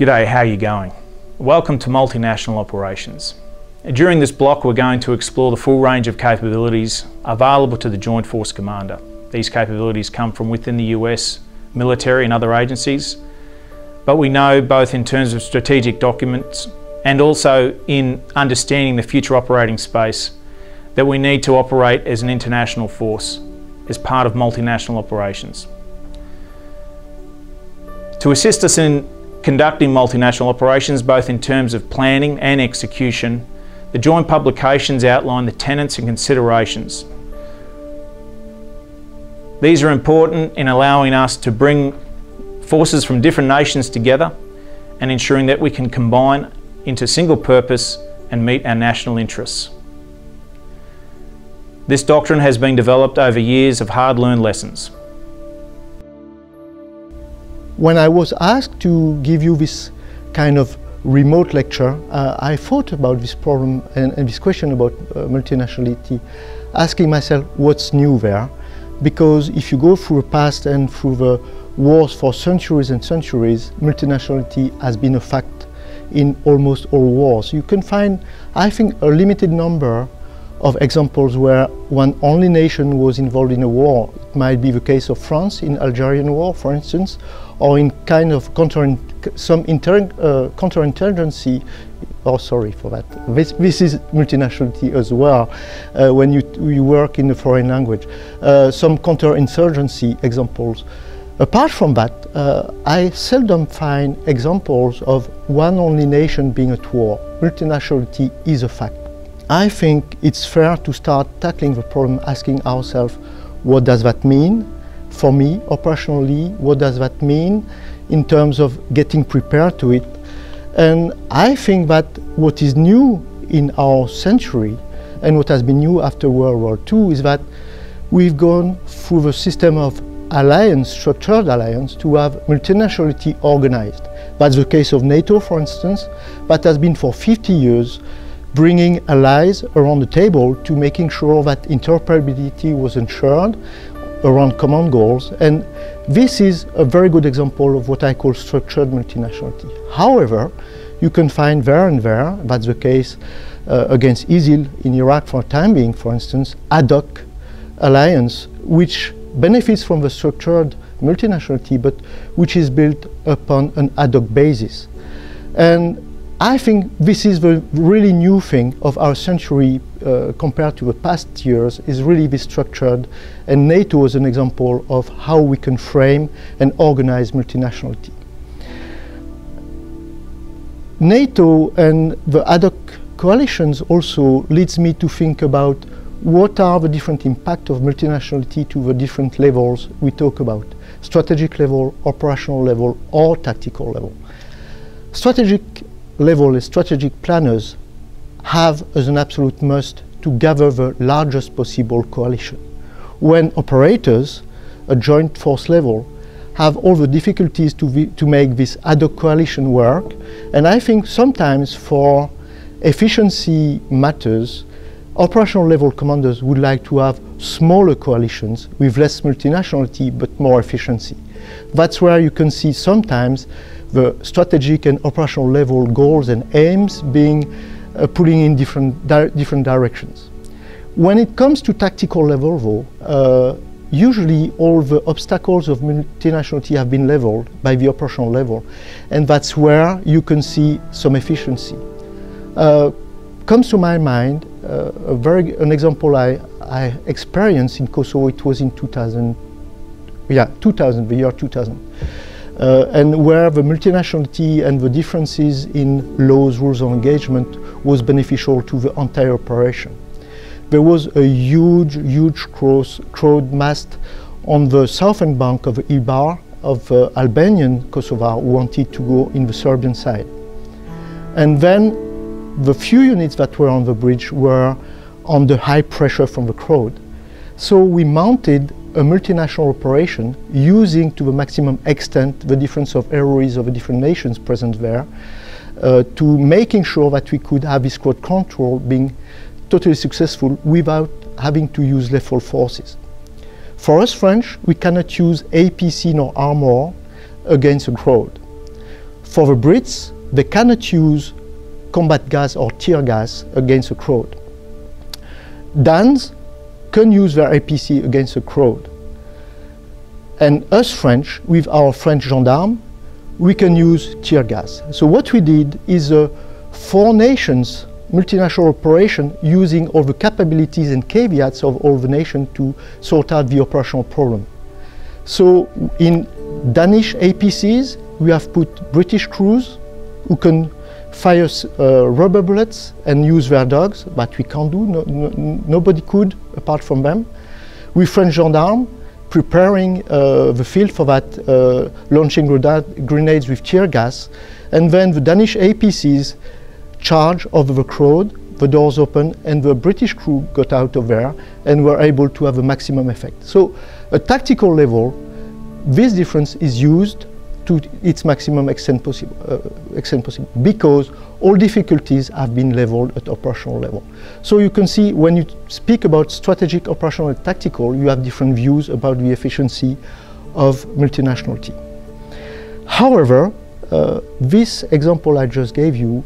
G'day, how are you going? Welcome to Multinational Operations. During this block we're going to explore the full range of capabilities available to the Joint Force Commander. These capabilities come from within the US, military and other agencies, but we know both in terms of strategic documents and also in understanding the future operating space that we need to operate as an international force as part of multinational operations. To assist us in conducting multinational operations both in terms of planning and execution, the joint publications outline the tenets and considerations. These are important in allowing us to bring forces from different nations together and ensuring that we can combine into single purpose and meet our national interests. This doctrine has been developed over years of hard-learned lessons. When I was asked to give you this kind of remote lecture, uh, I thought about this problem and, and this question about uh, multinationality, asking myself what's new there. Because if you go through the past and through the wars for centuries and centuries, multinationality has been a fact in almost all wars. You can find, I think, a limited number of examples where one only nation was involved in a war. It might be the case of France in Algerian war, for instance, or in kind of counter, some inter, uh, counterinsurgency. Oh, sorry for that. This, this is multinationality as well uh, when you, you work in a foreign language. Uh, some counterinsurgency examples. Apart from that, uh, I seldom find examples of one only nation being at war. Multinationality is a fact. I think it's fair to start tackling the problem asking ourselves, what does that mean for me operationally? What does that mean in terms of getting prepared to it? And I think that what is new in our century and what has been new after World War II is that we've gone through the system of alliance, structured alliance, to have multinationality organized. That's the case of NATO, for instance, but has been for 50 years bringing allies around the table to making sure that interoperability was ensured around common goals. And this is a very good example of what I call structured multinationality. However, you can find there and there, that's the case uh, against ISIL in Iraq for the time being, for instance, ad hoc alliance, which benefits from the structured multinationality, but which is built upon an ad hoc basis. And I think this is the really new thing of our century uh, compared to the past years is really this structured and NATO is an example of how we can frame and organize multinationality. NATO and the ad hoc coalitions also leads me to think about what are the different impact of multinationality to the different levels we talk about, strategic level, operational level, or tactical level. Strategic level strategic planners have as an absolute must to gather the largest possible coalition. When operators, a joint force level, have all the difficulties to, to make this ad hoc coalition work, and I think sometimes for efficiency matters, operational level commanders would like to have smaller coalitions with less multinationality but more efficiency. That's where you can see sometimes the strategic and operational level goals and aims being uh, pulling in different, di different directions. When it comes to tactical level though, uh, usually all the obstacles of multinationality have been leveled by the operational level and that's where you can see some efficiency. Uh, comes to my mind uh, a very an example I, I experienced in Kosovo it was in 2000 yeah 2000 the year 2000 uh, and where the multinationality and the differences in laws, rules of engagement was beneficial to the entire operation. There was a huge, huge cross, crowd massed on the southern bank of Ibar of uh, Albanian Kosovar who wanted to go in the Serbian side. And then the few units that were on the bridge were under high pressure from the crowd. So we mounted a multinational operation using to the maximum extent the difference of ROEs of the different nations present there uh, to making sure that we could have this crowd control being totally successful without having to use lethal forces. For us French, we cannot use APC nor armor against a crowd. For the Brits, they cannot use combat gas or tear gas against a crowd. Danes can use their APC against a crowd. And us French, with our French gendarmes, we can use tear gas. So what we did is a four nations multinational operation using all the capabilities and caveats of all the nations to sort out the operational problem. So in Danish APCs, we have put British crews who can fire uh, rubber bullets and use their dogs, but we can't do, no, no, nobody could apart from them. We French gendarmes, preparing uh, the field for that, uh, launching grenades with tear gas, and then the Danish APCs charge over the crowd, the doors open, and the British crew got out of there and were able to have a maximum effect. So, at tactical level, this difference is used to its maximum extent possible, uh, extent possible because all difficulties have been leveled at operational level. So you can see when you speak about strategic, operational, and tactical, you have different views about the efficiency of multinational team. However, uh, this example I just gave you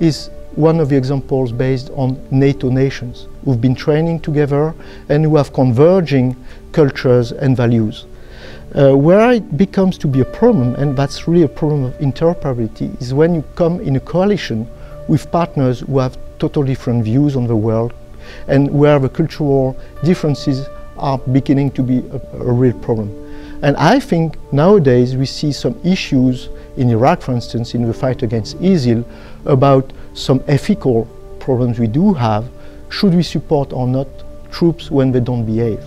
is one of the examples based on NATO nations who've been training together and who have converging cultures and values. Uh, where it becomes to be a problem, and that's really a problem of interoperability, is when you come in a coalition with partners who have totally different views on the world and where the cultural differences are beginning to be a, a real problem. And I think nowadays we see some issues in Iraq, for instance, in the fight against ISIL, about some ethical problems we do have. Should we support or not troops when they don't behave?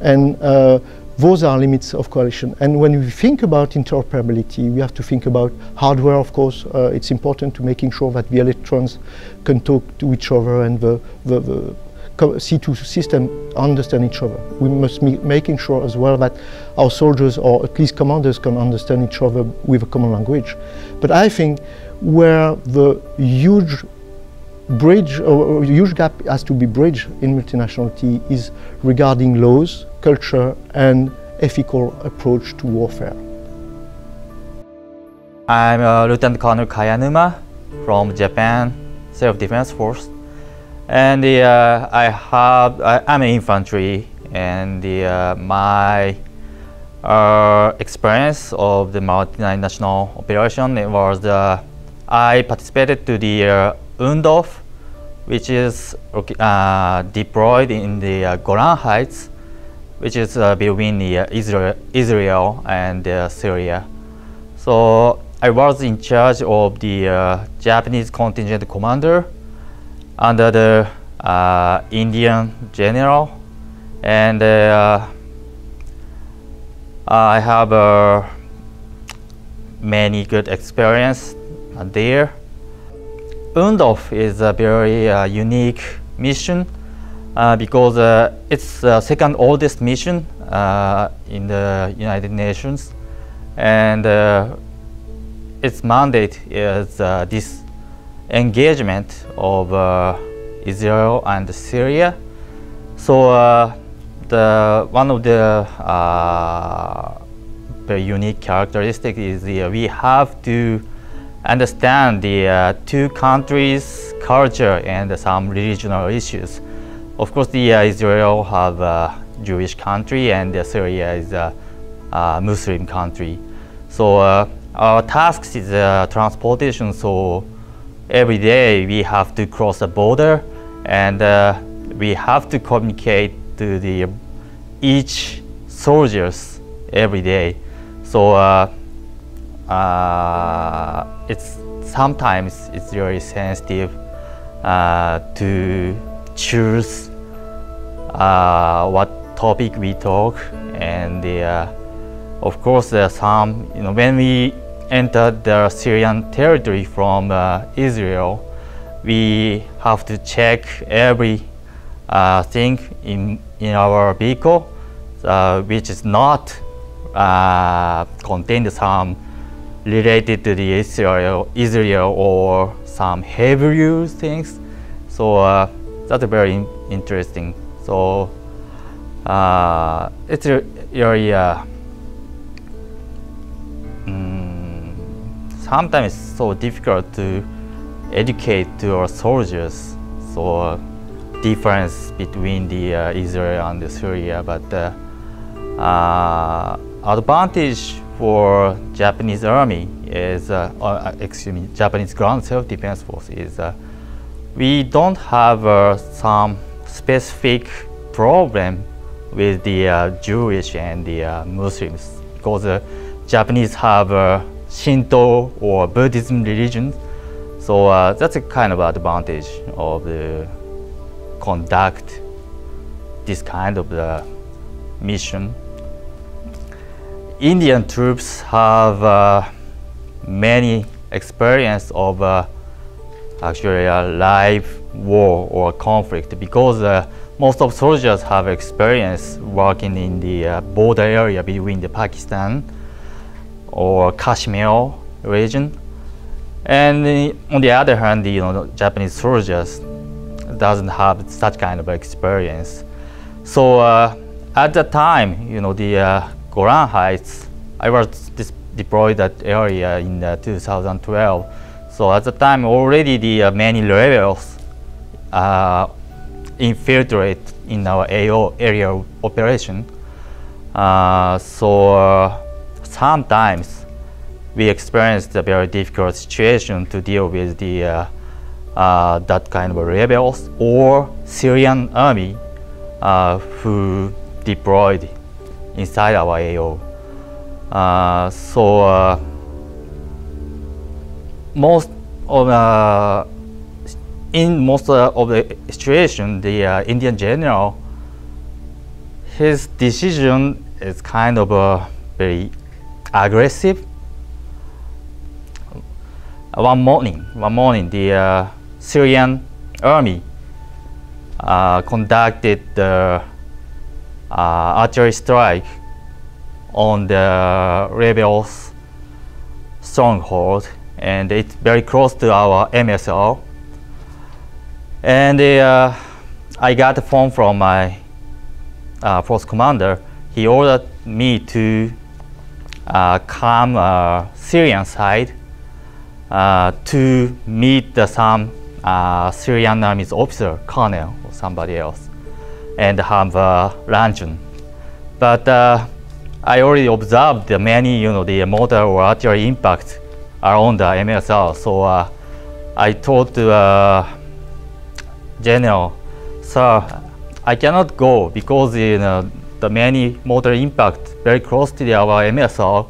And uh, those are limits of coalition. And when we think about interoperability, we have to think about hardware, of course. Uh, it's important to making sure that the electrons can talk to each other and the, the, the C2 system understand each other. We must be making sure as well that our soldiers or at least commanders can understand each other with a common language. But I think where the huge bridge or huge gap has to be bridged in multinationality is regarding laws, culture and ethical approach to warfare. I'm uh, Lieutenant Colonel Kayanuma from Japan Self-Defense Force and uh, I have I, am an infantry and uh, my uh, experience of the multinational operation was the I participated to the uh, UNDOF which is uh, deployed in the uh, Golan Heights which is between the, Israel, Israel and Syria. So I was in charge of the Japanese contingent commander under the uh, Indian general and uh, I have uh, many good experience there. UNDOF is a very uh, unique mission uh, because uh, it's the second oldest mission in the United Nations and its mandate is this engagement of uh, Israel and Syria. So uh, the one of the uh, very unique characteristic is we have to understand the uh, two countries' culture and some regional issues. Of course, the uh, Israel have a Jewish country and Syria is a, a Muslim country. So uh, our task is transportation. So every day we have to cross the border and uh, we have to communicate to the each soldiers every day. So uh, uh, it's sometimes it's very sensitive uh, to choose uh, what topic we talk and uh, of course there are some you know when we entered the Syrian territory from uh, Israel, we have to check every uh, thing in, in our vehicle, uh, which is not contained some related to the Israel, Israel or some Hebrew things. So uh, that's very in interesting. So uh, it's really sometimes it's so difficult to educate to our soldiers. So uh, difference between the uh, Israel and the Syria, but uh, uh, advantage for Japanese army is, uh, uh, excuse me, Japanese ground self-defense force is we don't have some specific problem with the uh, Jewish and the uh, Muslims because uh, Japanese have Shinto or Buddhism religion. So that's a kind of advantage of the conduct this kind of the mission. Indian troops have uh, many experience of uh, actually a live war or conflict because uh, most of soldiers have experience working in the uh, border area between the Pakistan or Kashmir region. And on the other hand, you know, Japanese soldiers doesn't have such kind of experience. So uh, at that time, you know, the uh, Golan Heights, I was deployed that area in uh, 2012. So at the time, already the uh, many rebels uh, infiltrate in our AO area operation. So sometimes we experienced a very difficult situation to deal with the uh, uh that kind of rebels or Syrian army uh, who deployed inside our AO. Uh, so most of in most of the situation, the uh, Indian general, his decision is kind of uh, very aggressive. One morning, one morning, the uh, Syrian army uh, conducted the uh, artillery strike on the rebels' stronghold, and it's very close to our MSR. And uh, I got a phone from my uh, force commander. He ordered me to uh, come uh, Syrian side uh, to meet some uh, Syrian army's officer, colonel, or somebody else, and have a luncheon. But I already observed the many, you know, the mortar or artillery impact around the MSR. So I told uh general, sir, I cannot go because you know, the many mortar impact very close to the, our MSR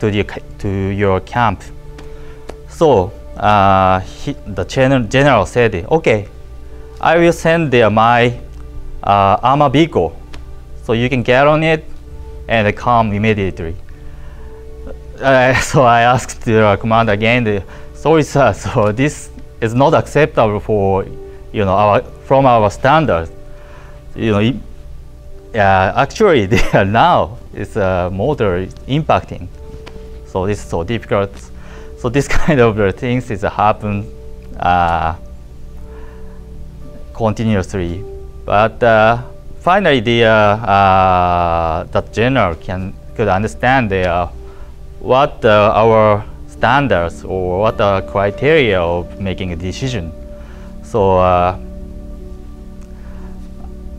to, the, to your camp. So uh, he, the general, said, okay, I will send the, my uh, armor vehicle so you can get on it and come immediately. Uh, so I asked the commander again, sorry sir, so this is not acceptable for you know, our, from our standards, you know, uh, actually now it's uh, mortar impacting. So this is so difficult. So this kind of things is happen uh, continuously. But uh, finally, the uh, uh, that general can could understand the, uh, what our standards or what the criteria of making a decision. So uh,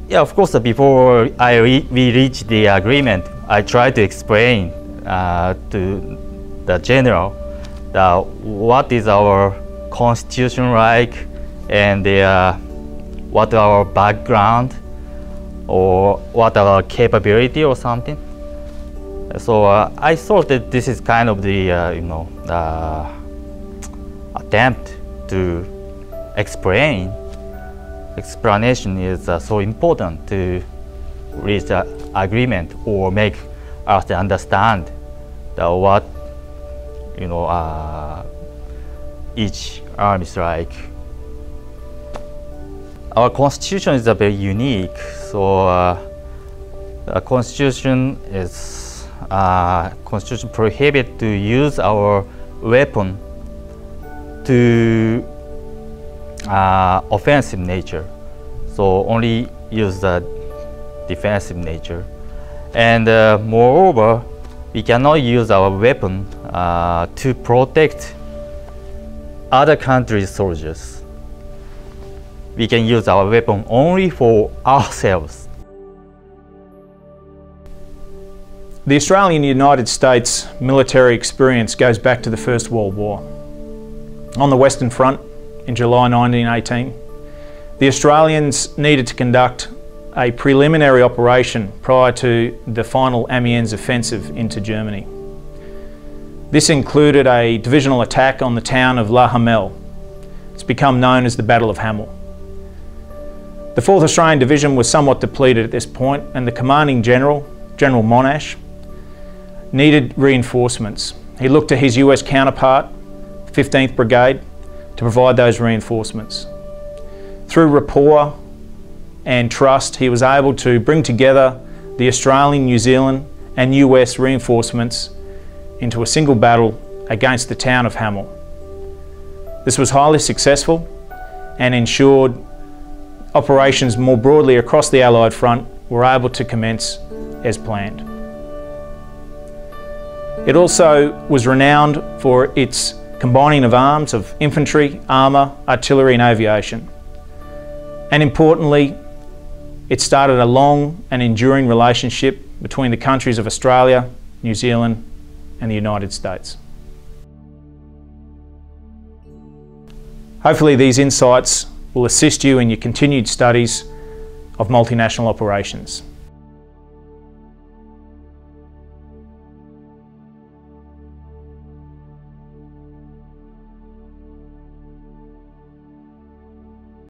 yeah, of course, uh, before I re we reach the agreement, I try to explain uh, to the general that what is our constitution like and the, uh, what our background or what our capability or something. So uh, I thought that this is kind of the uh, you know uh, attempt to explain, explanation is uh, so important to reach an agreement or make us understand the what you know uh, each arm is like. Our constitution is a very unique, so uh, the constitution is uh, constitution prohibit to use our weapon to uh, offensive nature. So only use the defensive nature. And uh, moreover, we cannot use our weapon uh, to protect other countries' soldiers. We can use our weapon only for ourselves. The Australian United States military experience goes back to the First World War. On the Western Front in July 1918, the Australians needed to conduct a preliminary operation prior to the final Amiens offensive into Germany. This included a divisional attack on the town of La Hamel. It's become known as the Battle of Hamel. The 4th Australian Division was somewhat depleted at this point and the commanding general, General Monash, needed reinforcements. He looked to his US counterpart, 15th Brigade, to provide those reinforcements. Through rapport and trust, he was able to bring together the Australian, New Zealand and US reinforcements into a single battle against the town of Hamel. This was highly successful and ensured operations more broadly across the Allied front were able to commence as planned. It also was renowned for its combining of arms of infantry, armour, artillery and aviation. And importantly, it started a long and enduring relationship between the countries of Australia, New Zealand and the United States. Hopefully these insights will assist you in your continued studies of multinational operations.